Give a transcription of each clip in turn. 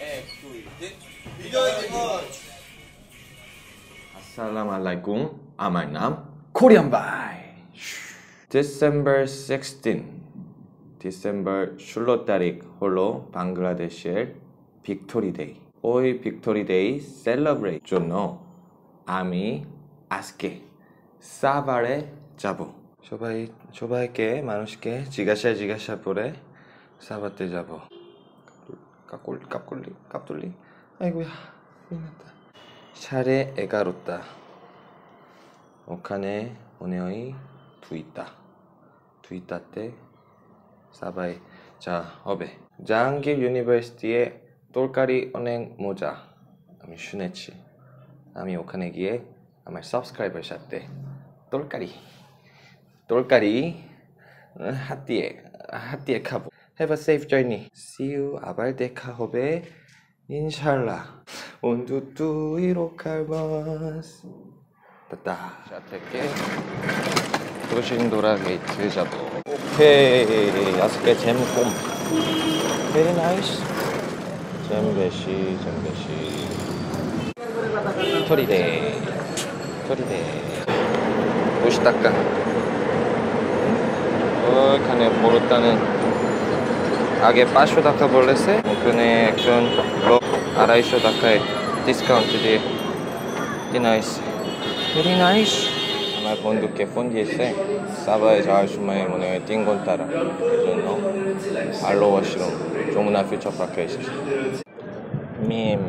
É, Twitter. Milhões de vozes. Assalamu alaikum. Ah, mein Name? Korean Bai. December 16. December 16달이 홀로 방글라데시의 빅토리 데이. 오이 빅토리 데이 셀러브레이트 존노 아미 아스케 사바레 자부 초바이 초바이께 마누시께 지가샤 지가샤 뿌레 사바테 자부 깍골 깍골리 깍돌리? 아이고야 끝났다. 샤레 에가롯다 오카네 오네오이 두있다 두있다 때 사바이. 자 어베. 장길 유니버시티의 똘까리 은행 모자. 아미 슈네치. 아미 오카네기에 아마 서브스크라이버 샵때 똘까리. 똘까리 어, 핫띠에 핫띠에 카보. Have a safe journey. See you 아발 데카홉의 인샬라. 온두뚜 이로칼마스. 됐다. 샷할게. 도싱도라 게이트 잡고. 오케이. 다섯 개 잼꼼. Very nice. 잼배시, 잼배시. 토리데. 토리데. 도시 닦아. 어, 간에 보르다는 아게 빠쇼 다카 볼레세 오픈에 액션 로 아라이쇼 다카에 디스카운트 디 디나이스 디나이스 আমার বন্ধুকে ফোন দিয়েছে সাবায় যাওয়ার সময় মনে হয় তিন ঘন্টার জন্য আলো ওয়াশরুম যমুনা ফিউচার পার্কে এসেছে মেম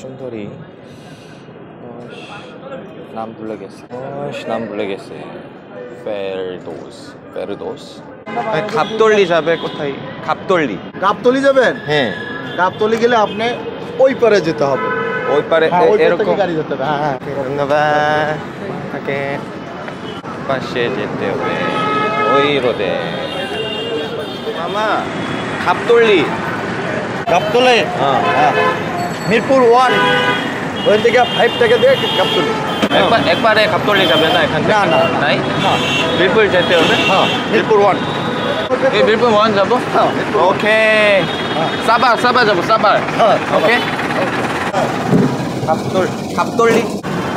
সুন্দরী নাম ভুলে গেছে নাম ভুলে গেছে ফেরদোস ফেরদোস খাপতল্লি যাবে কোথায়? খাপতল্লি গাবতলি যাবেন? হ্যাঁ। গাবতলি গেলে আপনি ওই পারে যেতে হবে। ওই পারে হ্যাঁ, থেকে এরকম। গাড়ি যেতে হবে। হ্যাঁ হ্যাঁ। ধন্যবাদ। তাকে পাশে যেতে হবে। ওই মামা খাপতল্লি গাবতলি? হ্যাঁ। হ্যাঁ। মিরপুর ওয়ান। ওই থেকে ফাইভ টাকা দিয়ে গাবতলি। একবার একবারে খাপতল্লি যাবে না এখান থেকে? না, না। নাই? হ্যাঁ মিরপুর যেতে হবে? হ্যাঁ মিরপুর ওয়ান। এই মিরপুর মহান যাবো হ্যাঁ মিরপুর ওকে হ্যাঁ। সাবার সাবার যাবো সাবার হ্যাঁ ওকে খাপতল খাপতল্লি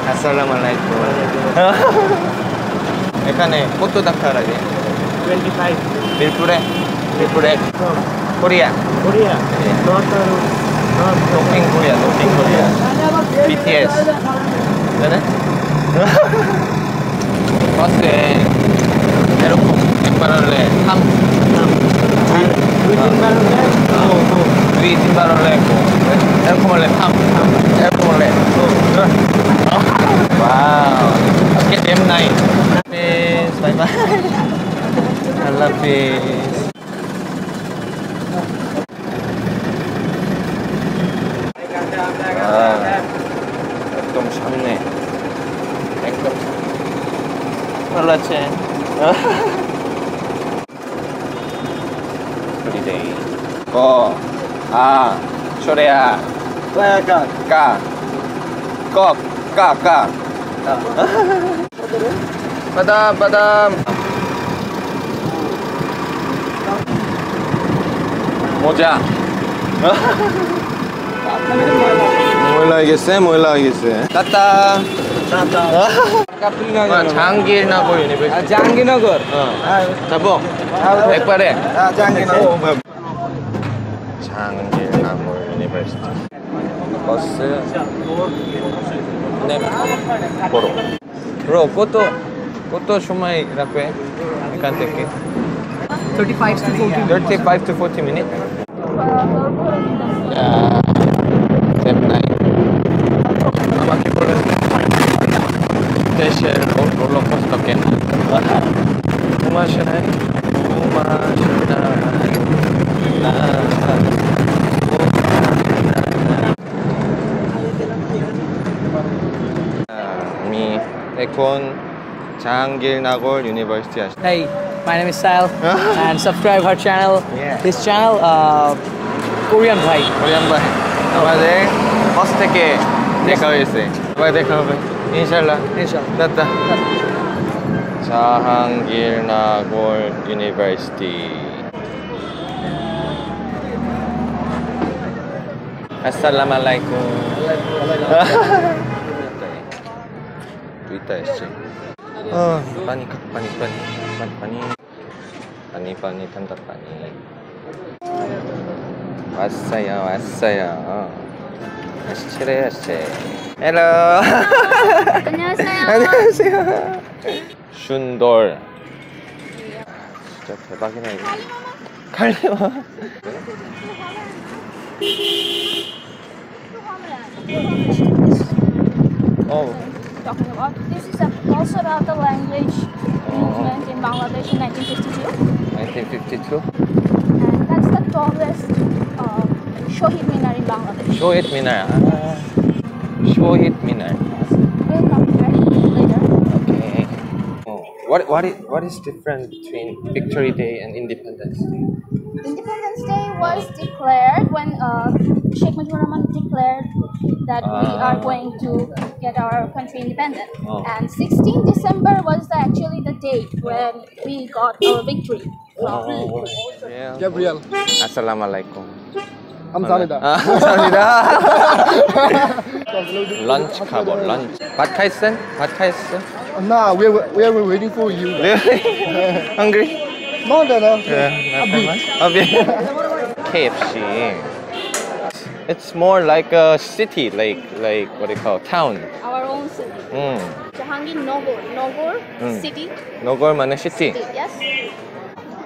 আসসালামু আলাইকুম এখানে কত টাকা লাগে টোয়েন্টি ফাইভ মিরপুরে মিরপুরে কোরিয়া কোরিয়া দক্ষিণ কোরিয়া দক্ষিণ কোরিয়া BTS জানে বাসে এরকম একবার হলে থাম দুই তিনবার হলে এরকম হলে থাম এরকম হলে ওয়াও আজকে এম নাইন বাই বাই আল্লাহ হাফিজ আহ, একদম সামনে একদম ভালো আছে Holiday. Ko. A. Chorea. Ka. Ka. Kok. Ka. Ka. Padam, padam. もうじゃん。ময়লা হয়ে গেছে ময়লা হয়ে গেছে। টাটা। জাহাঙ্গীরনগর জাহাঙ্গীরনগর? হ্যাঁ। যাব? একবারে? জাহাঙ্গীরনগর। জাহাঙ্গীরনগর ইউনিভার্সিটি ব্রো কত কত সময় রাখবে এখান থেকে? 35 to 40 35 to 40 minutes এখন জাহাঙ্গীরনগর ইউনিভার্সিটি আসছি Hey, my name is Sal and subscribe our channel. Yeah. This channel, uh, Korean Bhai. Korean ভাই আমাদের হস থেকে দেখা হয়েছে আবার দেখা হবে ইনশাল্লাহ Inshallah. দাদা Jahangirnagar university Assalamualaikum. Twitter jeszcze. 어, 빠니, 빠니, 빠니, 빠니, 빠니, 빠니, 빠니, 탄다 빠니. 왔어요, 왔어요. 아시치레, 아시. 헬로. 안녕하세요. 안녕하세요. 슌돌. 진짜 대박이네 이거. 칼리마. 어, talking about. This is also about the language movement in Bangladesh in 1952. 1952? And that's the tallest uh, Shohid Minar in Bangladesh. Shohid Minar. Ah. Yes. Shohid Minar. We'll come back later. Okay. Oh. What, what, is, what is different between Victory Day and Independence Day? Independence Day was declared when uh, Sheikh Mujibur Rahman declared that uh, we ah. are going to get our country independent. Oh. And 16 December was the, actually the date when we got our victory. Oh, yeah. Gabriel. Assalamualaikum. Amsanida. Amsanida. Ah, lunch cover, lunch. What Kaisen? What Kaisen? Nah, we are we are waiting for you. Hungry? No, no, no. Yeah, not a KFC. It's more like a city, like like what do you call it? town. Our own city. Hmm. Jahangir Nogor, Nogor mm. city. Nogor mana city. city. Yes.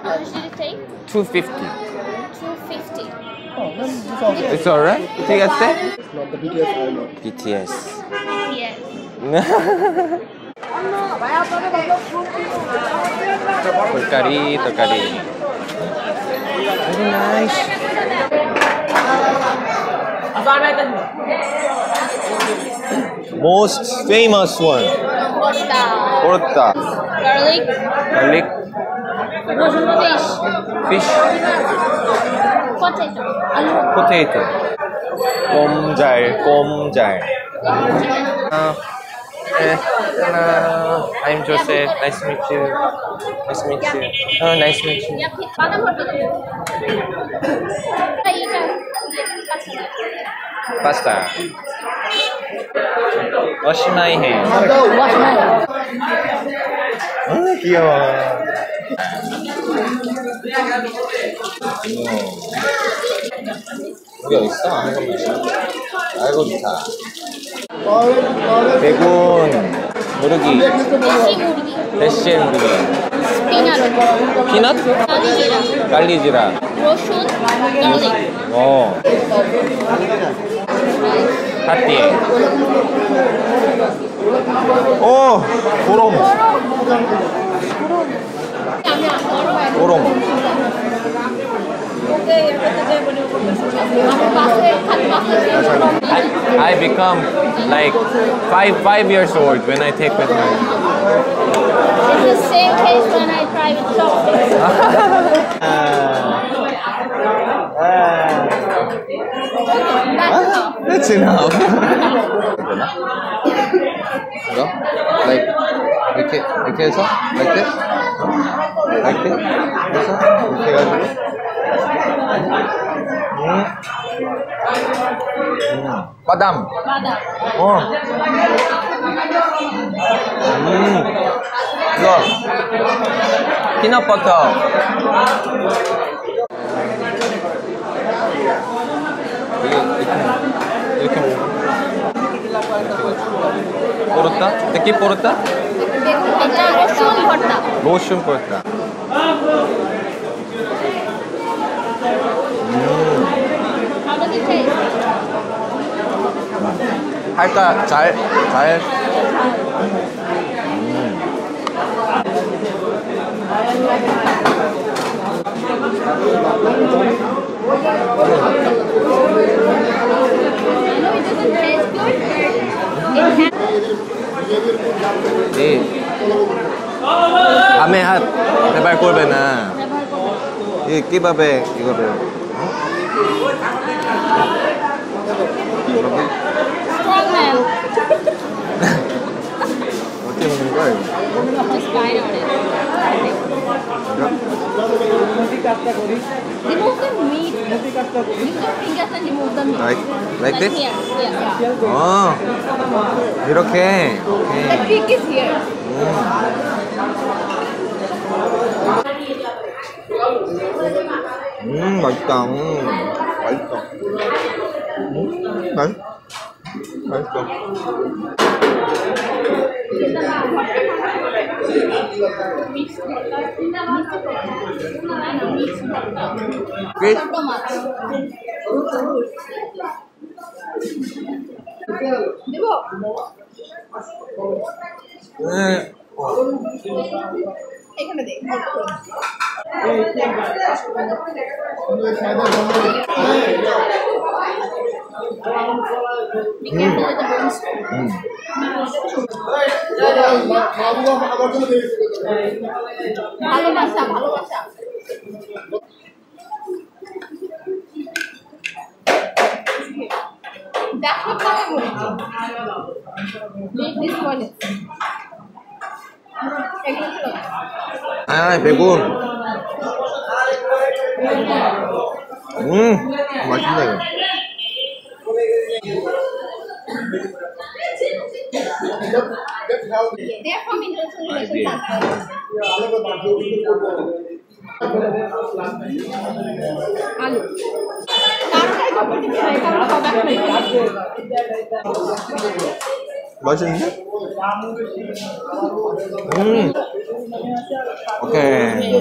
How much did it take? Two fifty. Two fifty. Oh, it's alright. You think I say? It's not the BTS BTS. BTS. 돌까리, 돌까리. Very nice. Most famous one. Costa. Porta. Garlic. Garlic Fish. fish Potato. Potato. 꼼잘, 꼼잘. Uh, Yes, hello. I'm Joseph. Nice to meet you. Nice to meet you. Oh, nice to meet you. Pasta. Wash my hand. Wash my hand. 어, 귀여워. 우리 어딨어? 아이고, 좋다. 아이고, 좋다. 베군 모르기. 대시의 모르기. 피넛 피넛? 깔리지라 로션? 갈릭. 어. 파티에. 오 보롱 보롱 I, become like five five years old when I take with her. It's the same case when I private shopping. uh, uh, that's enough. Go. like okay, okay, we can so like this like this. This one. 바담. 어. 음. 이거. 피넛버터. 이렇게 먹어. 포르타? 데키 포르타? 로슌 포르타. 로슌 포르타. 할까? 잘, 잘. 이 밤에 핫 해발 꼴배나 이 끼밥에 이거를 strong man. 어떻게 먹는 거야 이거? Just bite on it. Remove the meat. Use your fingers and remove the meat. Like this? here. Yeah. 어 이렇게 오케이. The trick is here. 음 맛있다. 음 맛있어. 음 맛. 맛있어. 끝. 네. এখানে ভালোবাসা ভালোবাসা That's what I want. Make this one. 아, 배고. 음, 맛있네. They're from international relations. Aloo. 맛있는데? 음. 오케이.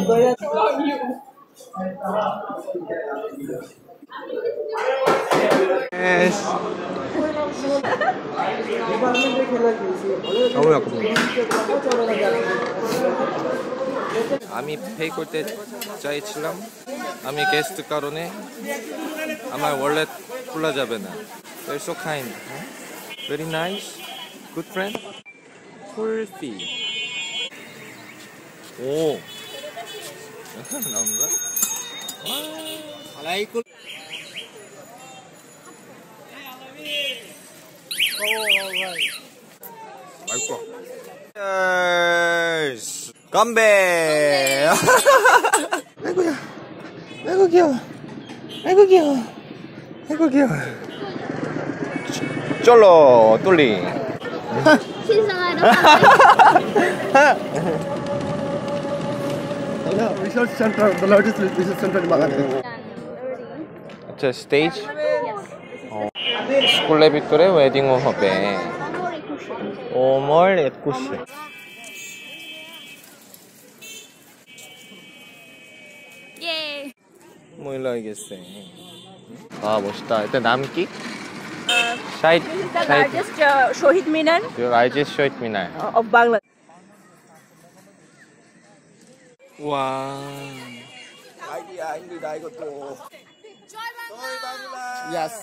예스. 너무 약 아미 페이콜때 짜이 칠람? 아미 게스트 가로네? 아마 원래 플라자베나. They're so kind? Very nice Good friend. 콜피 오. 나온 거야? 알라이콜 건배. 아이고야. 아이고 귀여워. 아이고 귀여워. 아이고 귀여워. 쫄로 뚫리. research center, the largest research center in Bangladesh. It's a stage. 스콜레 빅토의 웨딩 홈업에 오멀 에쿠시 মহিলা হয়ে গেছে। অবস্থা। এটা নাম কি? শহীদ মিনার। শহীদ মিনার। অফ বাংলা ওয়া আই আই জয় বাংলা ইয়েস